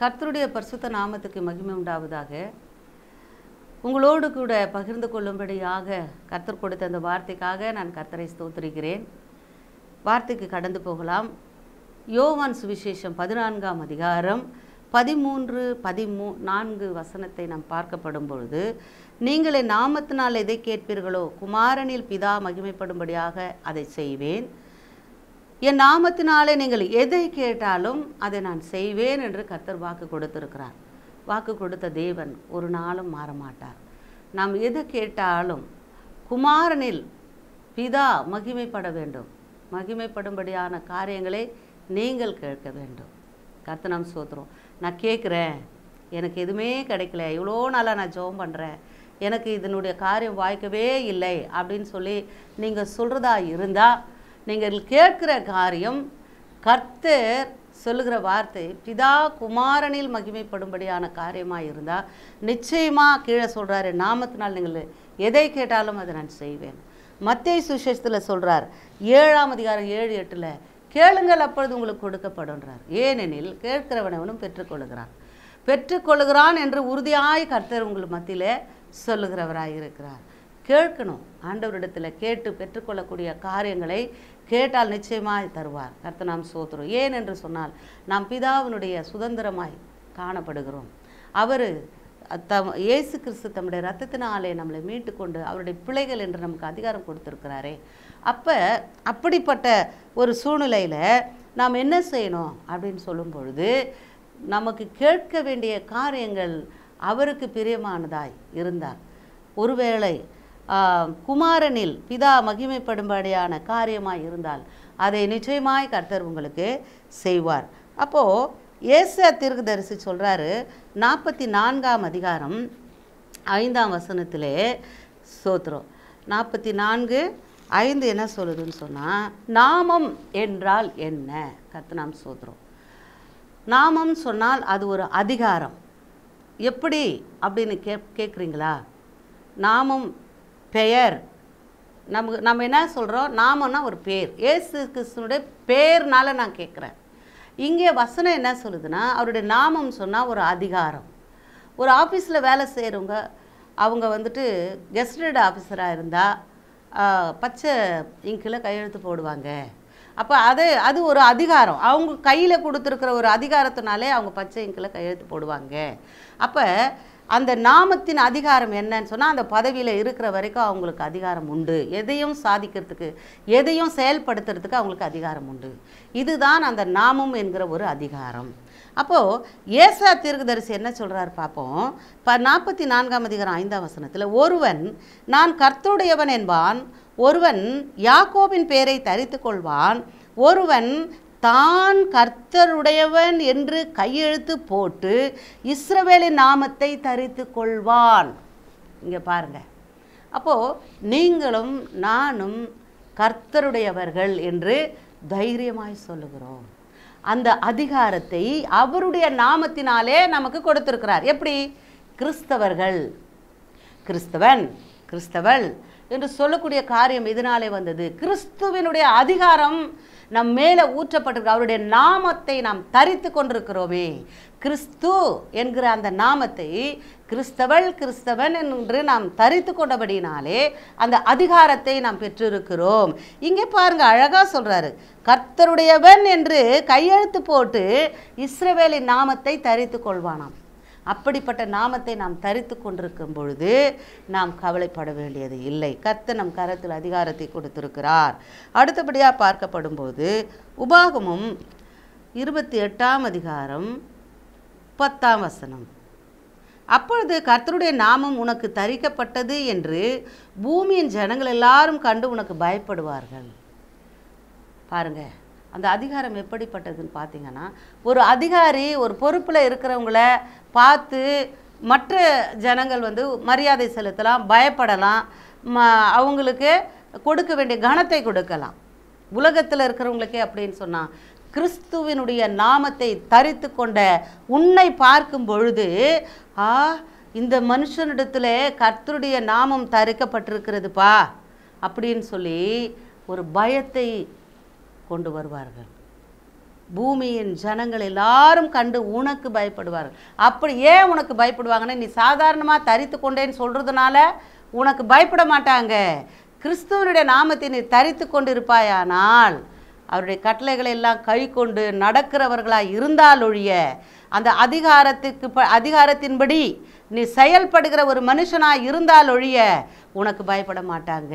கர்த்தருடைய பரிசுத்த நாமத்துக்கு மகிமை உண்டாவதாக. உங்களோடு கூட பகிர்ந்து கொள்ளும்படியாக கர்த்தர் கொடுத்த அந்த வார்த்தைக்காக நான் கர்த்தரை ஸ்தோத்திரிக்கிறேன். வார்த்தைக்கு கடந்து போகலாம். யோவான் சுவிசேஷம் பதினான்காம் அதிகாரம் பதிமூன்று பதிமூ நான்கு வசனத்தை நாம் பார்க்கப்படும் பொழுது நீங்களே நாமத்தினால் எதை கேட்பீர்களோ குமாரனில் பிதா மகிமைப்படும்படியாக அதை செய்வேன். என் நாமத்தினாலே நீங்கள் எதை கேட்டாலும் அதை நான் செய்வேன் என்று கத்தர் வாக்கு கொடுத்திருக்கிறார். வாக்கு கொடுத்த தேவன் ஒரு நாளும் மாற மாட்டார் நாம் எதை கேட்டாலும் குமாரனில் பிதா மகிமைப்பட வேண்டும். மகிமைப்படும்படியான காரியங்களை நீங்கள் கேட்க வேண்டும். கத்து நாம் சோத்துறோம் நான் கேட்குறேன். எனக்கு எதுவுமே கிடைக்கல. இவ்வளோ நாளாக நான் ஜோம் பண்ணுறேன் எனக்கு இதனுடைய காரியம் வாய்க்கவே இல்லை அப்படின்னு சொல்லி நீங்கள் சொல்கிறதா இருந்தால் நீங்கள் கேட்கிற காரியம் கர்த்தர் சொல்லுகிற வார்த்தை பிதா குமாரனில் மகிமைப்படும்படியான காரியமாக இருந்தால் நிச்சயமாக கீழே சொல்கிறாரு நாமத்தினால் நீங்கள் எதை கேட்டாலும் அதை நான் செய்வேன். மத்திய சுசேஷத்தில் சொல்கிறார் ஏழாம் அதிகாரம் ஏழு எட்டில் கேளுங்கள் அப்பொழுது உங்களுக்கு கொடுக்கப்படுன்றார் ஏனெனில் கேட்கிறவனவனும் பெற்றுக்கொள்கிறான் பெற்றுக்கொள்கிறான் என்று உறுதியாய் கர்த்தர் உங்கள் மத்தியில் சொல்லுகிறவராக இருக்கிறார் கேட்கணும் ஆண்டவரிடத்தில் கேட்டு பெற்றுக்கொள்ளக்கூடிய காரியங்களை கேட்டால் நிச்சயமாய் தருவார். கர்த்த நாம் சோத்துறோம். ஏன் என்று சொன்னால் நாம் பிதாவினுடைய சுதந்திரமாய் காணப்படுகிறோம். அவர் தம் இயேசு கிறிஸ்து தம்முடைய ரத்தத்தினாலே நம்மளை மீட்டு கொண்டு அவருடைய பிள்ளைகள் என்று நமக்கு அதிகாரம் கொடுத்துருக்கிறாரே. அப்போ அப்படிப்பட்ட ஒரு சூழ்நிலையில் நாம் என்ன செய்யணும் அப்படின்னு சொல்லும் பொழுது நமக்கு கேட்க வேண்டிய காரியங்கள் அவருக்கு பிரியமானதாய் இருந்தார். ஒருவேளை குமாரனில் பிதா மகிமைப்படும்படியான காரியமாக இருந்தால் அதை நிச்சயமாய் கர்த்தர் உங்களுக்கு செய்வார். அப்போது ஏச தீர்க்கதரிசி சொல்கிறாரு நாற்பத்தி நான்காம் அதிகாரம் ஐந்தாம் வசனத்திலே சோத்திரம். நாற்பத்தி நான்கு ஐந்து என்ன சொல்லுதுன்னு சொன்னால் நாமம் என்றால் என்ன? கர்த்தனாம் சோத்திரம். நாமம் சொன்னால் அது ஒரு அதிகாரம். எப்படி? அப்படின்னு கே கேட்குறீங்களா நாமம் பெயர். நமக்கு நம்ம என்ன சொல்கிறோம் நாமன்னா ஒரு பேர்? ஏசு கிறிஸ்துனுடைய பேர்னால நான் கேட்குறேன். இங்கே வசனம் என்ன சொல்லுதுன்னா அவருடைய நாமம் சொன்னால் ஒரு அதிகாரம். ஒரு ஆஃபீஸில் வேலை செய்கிறவங்க அவங்க வந்துட்டு கெஸ்டட் ஆஃபீஸராக இருந்தால் பச்சை இங்கில் கையெழுத்து போடுவாங்க. அப்போ அது அது ஒரு அதிகாரம். அவங்க கையில் கொடுத்துருக்கிற ஒரு அதிகாரத்தினாலே அவங்க பச்சை இங்கில் கையெழுத்து போடுவாங்க. அப்போ அந்த நாமத்தின் அதிகாரம் என்னன்னு சொன்னால் அந்த பதவியில் இருக்கிற வரைக்கும் அவங்களுக்கு அதிகாரம் உண்டு. எதையும் சாதிக்கிறதுக்கு எதையும் செயல்படுத்துறதுக்கு அவங்களுக்கு அதிகாரம் உண்டு. இதுதான் அந்த நாமம் என்கிற ஒரு அதிகாரம். அப்போது ஏசா தீர்க்கதரிசி என்ன சொல்கிறார் பார்ப்போம் இப்போ நாற்பத்தி நான்காம் அதிகாரம் ஐந்தாம் வசனத்தில் ஒருவன் நான் கர்த்தருடையவன் என்பான் ஒருவன் யாக்கோபின் பேரை தரித்து கொள்வான் ஒருவன் தான் கர்த்தருடையவன் என்று கையெழுத்து போட்டு இஸ்ரவேலின் நாமத்தை தரித்து கொள்வான். இங்கே பாருங்கள் அப்போது நீங்களும் நானும் கர்த்தருடையவர்கள் என்று தைரியமாய் சொல்லுகிறோம். அந்த அதிகாரத்தை அவருடைய நாமத்தினாலே நமக்கு கொடுத்துருக்கிறார். எப்படி? கிறிஸ்தவர்கள். கிறிஸ்தவன் கிறிஸ்தவள் என்று சொல்லக்கூடிய காரியம் இதனாலே வந்தது. கிறிஸ்துவினுடைய அதிகாரம் நம் மேலே ஊற்றப்பட்டிருக்கு. அவருடைய நாமத்தை நாம் தரித்து கொண்டிருக்கிறோமே. கிறிஸ்து என்கிற அந்த நாமத்தை கிறிஸ்தவள் கிறிஸ்தவன் என்று நாம் தரித்து கொண்டபடினாலே அந்த அதிகாரத்தை நாம் பெற்றிருக்கிறோம். இங்கே பாருங்க அழகாக சொல்கிறாரு கர்த்தருடையவன் என்று கையெழுத்து போட்டு இஸ்ரவேலின் நாமத்தை தரித்து கொள்வானாம். அப்படிப்பட்ட நாமத்தை நாம் தரித்து கொண்டிருக்கும் பொழுது நாம் கவலைப்பட வேண்டியது இல்லை. கர்த்த நம் கரத்தில் அதிகாரத்தை கொடுத்திருக்கிறார். அடுத்தபடியாக பார்க்கப்படும் போது உபாகமும் இருபத்தி எட்டாம் அதிகாரம் பத்தாம் வசனம். அப்பொழுது கர்த்தருடைய நாமம் உனக்கு தரிக்கப்பட்டது என்று பூமியின் ஜனங்கள் எல்லாரும் கண்டு உனக்கு பயப்படுவார்கள். பாருங்கள் அந்த அதிகாரம் எப்படிப்பட்டதுன்னு பார்த்தீங்கன்னா ஒரு அதிகாரி ஒரு பொறுப்பில் இருக்கிறவங்கள பார்த்து மற்ற ஜனங்கள் வந்து மரியாதை செலுத்தலாம் பயப்படலாம் ம அவங்களுக்கு கொடுக்க வேண்டிய கனத்தை கொடுக்கலாம். உலகத்தில் இருக்கிறவங்களுக்கே அப்படின்னு சொன்னால் கிறிஸ்துவினுடைய நாமத்தை தரித்து கொண்ட உன்னை பார்க்கும் பொழுது ஆ இந்த மனுஷனிடத்துல கர்த்தருடைய நாமம் தரிக்கப்பட்டிருக்கிறதுப்பா அப்படின்னு சொல்லி ஒரு பயத்தை கொண்டு வருவார்கள். பூமியின் ஜனங்கள் எல்லாரும் கண்டு உனக்கு பயப்படுவார்கள். அப்படி ஏன் உனக்கு பயப்படுவாங்கன்னா நீ சாதாரணமாக தரித்து கொண்டேன்னு சொல்கிறதுனால உனக்கு பயப்பட மாட்டாங்க. கிறிஸ்துவனுடைய நாமத்தை நீ தரித்து கொண்டு இருப்பாயானால் அவருடைய கட்டளைகளை எல்லாம் கை கொண்டு நடக்கிறவர்களாக இருந்தால் ஒழிய அந்த அதிகாரத்துக்கு ப அதிகாரத்தின்படி நீ செயல்படுகிற ஒரு மனுஷனாக இருந்தால் ஒழிய உனக்கு பயப்பட மாட்டாங்க.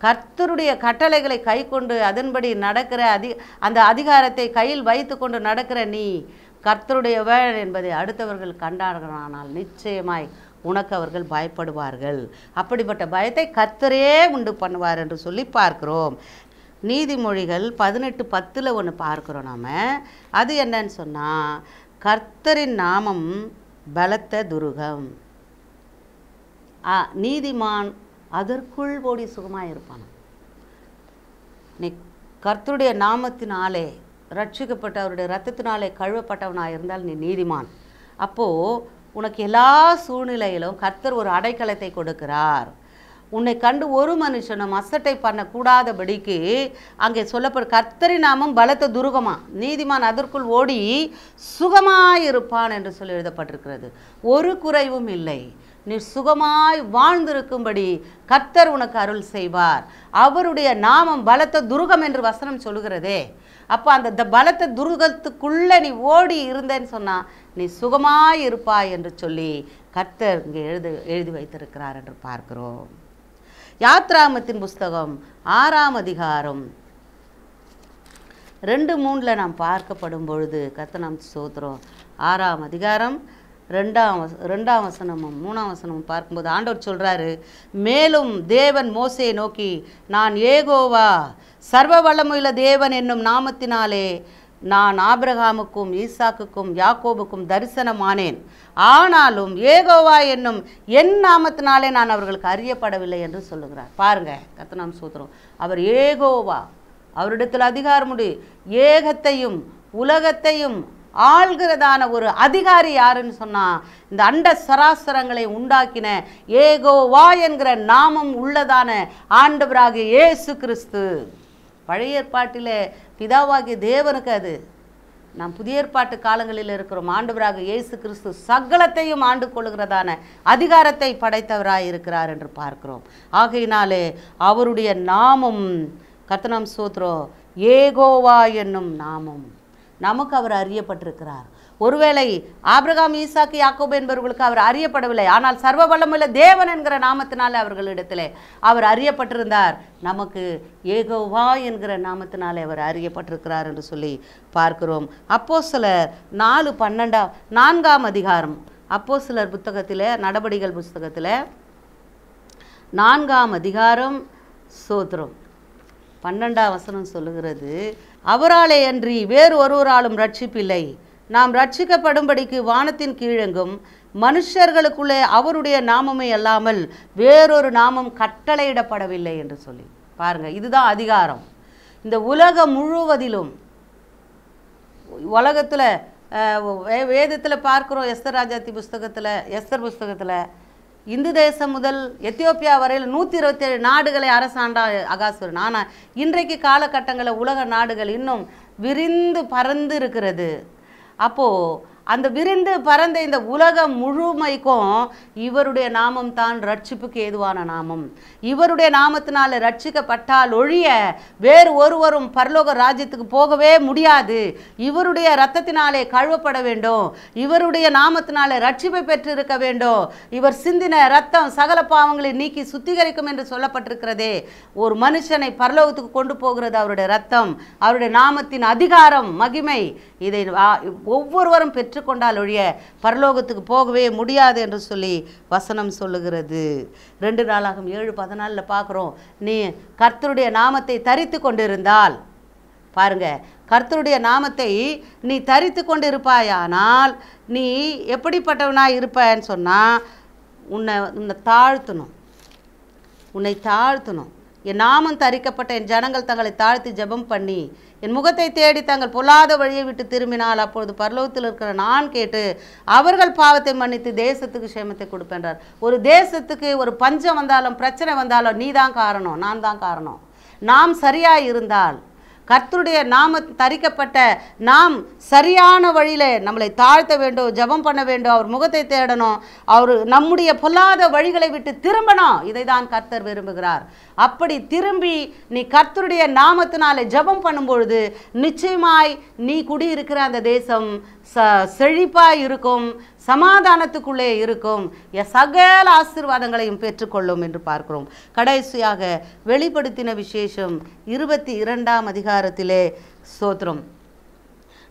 கர்த்தருடைய கட்டளைகளை கை கொண்டு அதன்படி நடக்கிற அதி அந்த அதிகாரத்தை கையில் வைத்து கொண்டு நடக்கிற நீ கர்த்தருடைய கர்த்தருடையவன் என்பதை அடுத்தவர்கள் கண்டார்களானால் நிச்சயமாய் உனக்கு அவர்கள் பயப்படுவார்கள். அப்படிப்பட்ட பயத்தை கர்த்தரே உண்டு பண்ணுவார் என்று சொல்லி பார்க்கிறோம். நீதிமொழிகள் பதினெட்டு பத்தில் ஒன்று பார்க்குறோம் நாம். அது என்னன்னு சொன்னால் கர்த்தரின் நாமம் பலத்த துருகம். ஆ, நீதிமான் அதற்குள் ஓடி சுகமாக இருப்பான். நீ கர்த்தருடைய நாமத்தினாலே ரட்சிக்கப்பட்ட அவருடைய ரத்தத்தினாலே கழுவப்பட்டவனாக இருந்தால் நீ நீதிமான். அப்போது உனக்கு எல்லா சூழ்நிலையிலும் கர்த்தர் ஒரு அடைக்கலத்தை கொடுக்கிறார். உன்னை கண்டு ஒரு மனுஷனும் அசட்டை பண்ணக்கூடாதபடிக்கு அங்கே சொல்லப்படும் கர்த்தரி நாமம் பலத்த துருகமா? நீதிமான் அதற்குள் ஓடி சுகமாயிருப்பான் என்று சொல்லி எழுதப்பட்டிருக்கிறது. ஒரு குறைவும் இல்லை. நீ சுகமாய் வாழ்ந்திருக்கும்படி கர்த்தர் உனக்கு அருள் செய்வார். அவருடைய நாமம் பலத்த துருகம் என்று வசனம் சொல்லுகிறதே. அப்போ அந்த த- பலத்த துருகத்துக்குள்ளே நீ ஓடி இருந்தேன்னு சொன்னால் நீ சுகமாய் இருப்பாய் என்று சொல்லி கர்த்தர் இங்கே எழுது எழுதி வைத்திருக்கிறார் என்று பார்க்கிறோம். யாத்ராமத்தின் புஸ்தகம் ஆறாம் அதிகாரம். ரெண்டு மூணில் நாம் பார்க்கப்படும் பொழுது கத்தனம் சோத்திரம் ஆறாம் அதிகாரம் ரெண்டாம் ரெண்டாம் வசனமும் மூணாம் வசனமும் பார்க்கும்போது ஆண்டவர் சொல்கிறாரு மேலும் தேவன் மோசையை நோக்கி நான் ஏகோவா சர்வ வளமுள்ள தேவன் என்னும் நாமத்தினாலே நான் ஆபிரகாமுக்கும் ஈசாக்குக்கும் யாக்கோபுக்கும் தரிசனமானேன். ஆனாலும் ஏகோவா என்னும் என் நாமத்தினாலே நான் அவர்களுக்கு அறியப்படவில்லை என்று சொல்லுகிறார். பாருங்க கத்தனாம் சூத்திரம் அவர் ஏகோவா அவரிடத்தில் அதிகாரமுடி ஏகத்தையும் உலகத்தையும் ஆள்கிறதான ஒரு அதிகாரி யாருன்னு சொன்னால் இந்த அண்ட சராசரங்களை உண்டாக்கின ஏகோவா என்கிற நாமம் உள்ளதான ஆண்டவராகிய இயேசு கிறிஸ்து. பழைய ஏற்பாட்டிலே பிதாவாகிய தேவனுக்கு அது. நாம் புதிய ஏற்பாட்டு காலங்களில் இருக்கிறோம். ஆண்டவராக இயேசு கிறிஸ்து சகலத்தையும் ஆண்டு கொள்கிறதான அதிகாரத்தை படைத்தவராய் இருக்கிறார் என்று பார்க்கிறோம். ஆகையினாலே அவருடைய நாமம் கத்தனம் சோத்ரோ ஏகோவா என்னும் நாமம். நமக்கு அவர் அறியப்பட்டிருக்கிறார். ஒருவேளை ஆபிரகாம் ஈசாக்கு யாக்கோப் என்பவர்களுக்கு அவர் அறியப்படவில்லை. ஆனால் சர்வ வல்லமுள்ள தேவன் என்கிற நாமத்தினாலே அவர்களிடத்திலே அவர் அறியப்பட்டிருந்தார். நமக்கு ஏகோவா என்கிற நாமத்தினாலே அவர் அறியப்பட்டிருக்கிறார் என்று சொல்லி பார்க்கிறோம். அப்போ சிலர் நாலு பன்னெண்டாம் நான்காம் அதிகாரம். அப்போ சிலர் புத்தகத்தில் நடபடிகள் புஸ்தகத்தில் நான்காம் அதிகாரம் சோத்திரம். பன்னெண்டாம் வசனம் சொல்லுகிறது அவராலே அன்றி வேறு ஒருவராலும் ரட்சிப்பில்லை. நாம் ரட்சிக்கப்படும்படிக்கு வானத்தின் கீழெங்கும் மனுஷர்களுக்குள்ளே அவருடைய நாமமே அல்லாமல் வேறொரு நாமம் கட்டளையிடப்படவில்லை என்று சொல்லி. பாருங்கள் இதுதான் அதிகாரம். இந்த உலகம் முழுவதிலும் உலகத்தில் வேதத்தில் பார்க்குறோம் எஸ்தர் ராஜாத்தி புஸ்தகத்தில் எஸ்தர் புஸ்தகத்தில் இந்து தேசம் முதல் எத்தியோப்பியா வரையில் நூற்றி இருபத்தேழு நாடுகளை அரசாண்டா அகாசுரன் ஆனால் இன்றைக்கு காலகட்டங்களில் உலக நாடுகள் இன்னும் விரிந்து பறந்து இருக்கிறது. அப்போது அந்த விரிந்து பறந்த இந்த உலகம் முழுமைக்கும் இவருடைய நாமம் தான் ரட்சிப்புக்கு ஏதுவான நாமம். இவருடைய நாமத்தினால ரட்சிக்கப்பட்டால் ஒழிய வேறு ஒருவரும் பரலோக ராஜ்யத்துக்கு போகவே முடியாது. இவருடைய ரத்தத்தினாலே கழுவப்பட வேண்டும். இவருடைய நாமத்தினாலே ரட்சிப்பை பெற்றிருக்க வேண்டும். இவர் சிந்தின ரத்தம் சகல பாவங்களை நீக்கி சுத்திகரிக்கும் என்று சொல்லப்பட்டிருக்கிறதே. ஒரு மனுஷனை பரலோகத்துக்கு கொண்டு போகிறது அவருடைய ரத்தம் அவருடைய நாமத்தின் அதிகாரம் மகிமை. இதை ஒவ்வொருவரும் பெற்று பெற்றுக்கொண்டால் ஒழிய பரலோகத்துக்கு போகவே முடியாது என்று சொல்லி வசனம் சொல்லுகிறது. ரெண்டு நாளாகும் ஏழு பதினாலில் பார்க்குறோம். நீ கர்த்தருடைய நாமத்தை தரித்து கொண்டிருந்தால் பாருங்க கர்த்தருடைய நாமத்தை நீ தரித்து கொண்டிருப்பாயானால் நீ எப்படிப்பட்டவனாக இருப்பேன்னு சொன்னால் உன்னை உன்னை தாழ்த்தணும். உன்னை தாழ்த்தணும். என் நாமம் தரிக்கப்பட்ட என் ஜனங்கள் தங்களை தாழ்த்தி ஜெபம் பண்ணி என் முகத்தை தேடி தங்கள் பொல்லாத வழியை விட்டு திரும்பினால் அப்பொழுது பரலோகத்தில் இருக்கிற நான் கேட்டு அவர்கள் பாவத்தை மன்னித்து தேசத்துக்கு சேமத்தை கொடுப்பேன்றார். ஒரு தேசத்துக்கு ஒரு பஞ்சம் வந்தாலும் பிரச்சனை வந்தாலும் நீ தான் காரணம் நான் தான் காரணம். நாம் சரியாக இருந்தால் கர்த்தருடைய நாம தரிக்கப்பட்ட நாம் சரியான வழியில் நம்மளை தாழ்த்த வேண்டும் ஜெபம் பண்ண வேண்டும் அவர் முகத்தை தேடணும் அவர் நம்முடைய பொல்லாத வழிகளை விட்டு திரும்பணும் இதை தான் கர்த்தர் விரும்புகிறார். அப்படி திரும்பி நீ கர்த்தருடைய நாமத்தினாலே ஜெபம் பண்ணும்பொழுது நிச்சயமாய் நீ குடியிருக்கிற அந்த தேசம் ச செழிப்பாக இருக்கும். சமாதானத்துக்குள்ளே இருக்கும். எ- சகல ஆசீர்வாதங்களையும் பெற்றுக்கொள்ளும் என்று பார்க்கிறோம். கடைசியாக வெளிப்படுத்தின விசேஷம் இருபத்தி இரண்டாம் அதிகாரத்திலே சோத்திரம்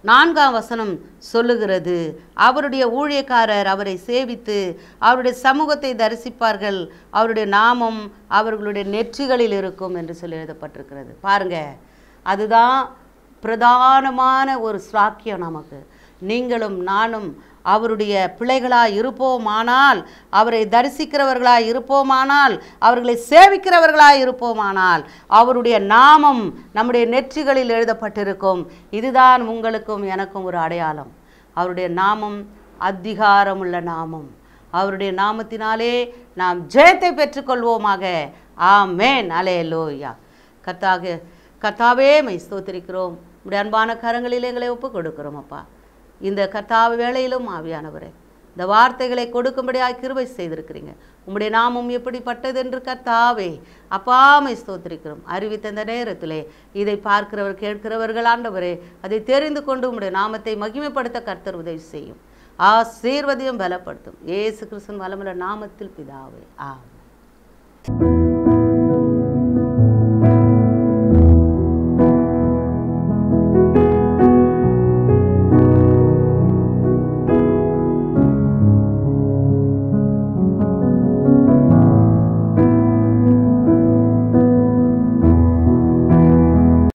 நான்காம் வசனம் சொல்லுகிறது. அவருடைய ஊழியக்காரர் அவரை சேவித்து அவருடைய சமூகத்தை தரிசிப்பார்கள். அவருடைய நாமம் அவர்களுடைய நெற்றிகளில் இருக்கும் என்று சொல்லி எழுதப்பட்டிருக்கிறது. பாருங்க அதுதான் பிரதானமான ஒரு சாக்கியம் நமக்கு. நீங்களும் நானும் அவருடைய பிள்ளைகளாய் இருப்போமானால் அவரை தரிசிக்கிறவர்களாய் இருப்போமானால் அவர்களை சேவிக்கிறவர்களாய் இருப்போமானால் அவருடைய நாமம் நம்முடைய நெற்றிகளில் எழுதப்பட்டிருக்கும். இதுதான் உங்களுக்கும் எனக்கும் ஒரு அடையாளம். அவருடைய நாமம் அதிகாரமுள்ள நாமம். அவருடைய நாமத்தினாலே நாம் ஜெயத்தை பெற்றுக்கொள்வோமாக. ஆமேன். அலே லோயா கத்தாக கத்தாவே மை ஸ்தோத்திரிக்கிறோம். உடைய அன்பான கரங்களில் எங்களை ஒப்பு கொடுக்கிறோம் அப்பா. இந்த கர்த்தாவ வேளையிலும் ஆவியானவரே இந்த வார்த்தைகளை கொடுக்கும்படியாக கிருவை செய்திருக்கிறீங்க. உம்முடைய நாமம் எப்படிப்பட்டது என்று கர்த்தாவே அப்பாமை ஸ்தோத்திரிக்கிறோம். அறிவித்த இந்த நேரத்திலே இதை பார்க்கிறவர் கேட்கிறவர்கள் ஆண்டவரே அதை தெரிந்து கொண்டு உம்முடைய நாமத்தை மகிமைப்படுத்த கர்த்தர் உதவி செய்யும். ஆசீர்வதியும் பலப்படுத்தும். ஏசு கிருஷ்ணன் வளமுள்ள நாமத்தில் பிதாவே ஆமென்.